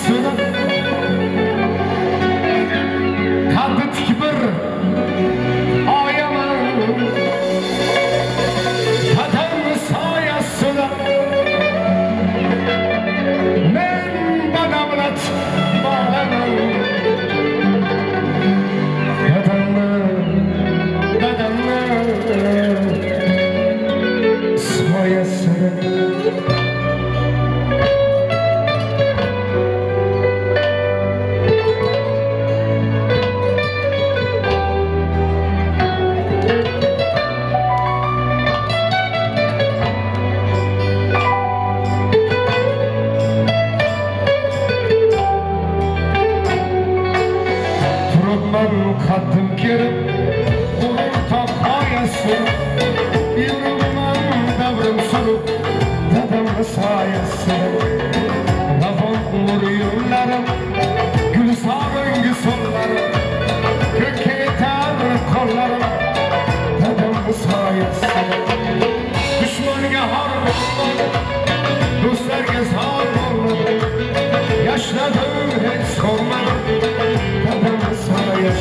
수행한 Aman kadın kerim Kurta payasın Yılımdan devrim sürüp Dedem sayesinde. Davan nur yıllarım Gül sarın güsullarım Köke yeter kollarım Dedem sayesinde. Düşman gehar bulmadım Dostlar gezar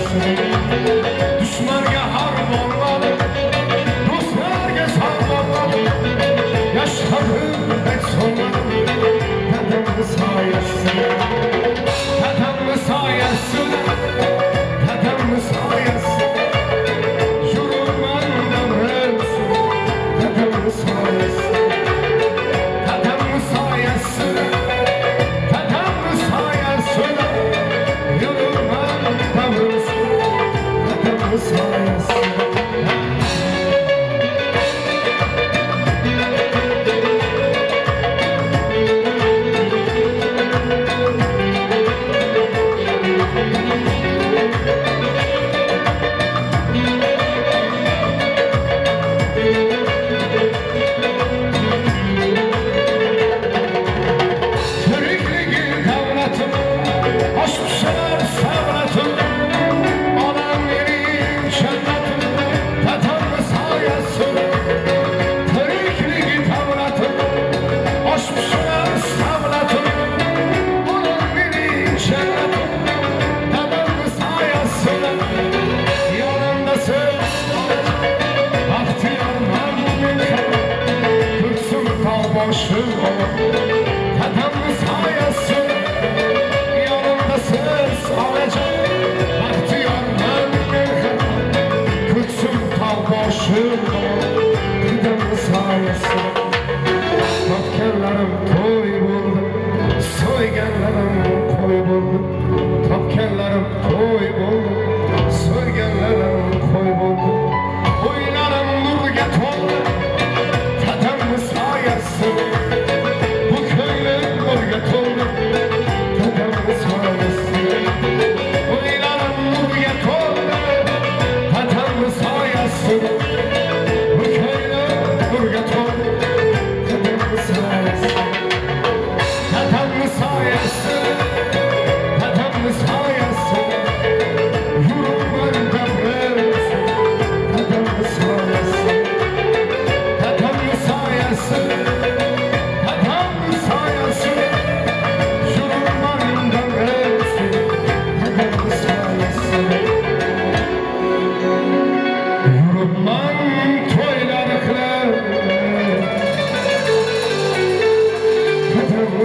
Düşmerge har borlalı Dostmerge sar borlalı Yaşlar hürmet sonlalı Dedem kısa yaşlı başına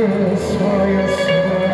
yes, oh yes,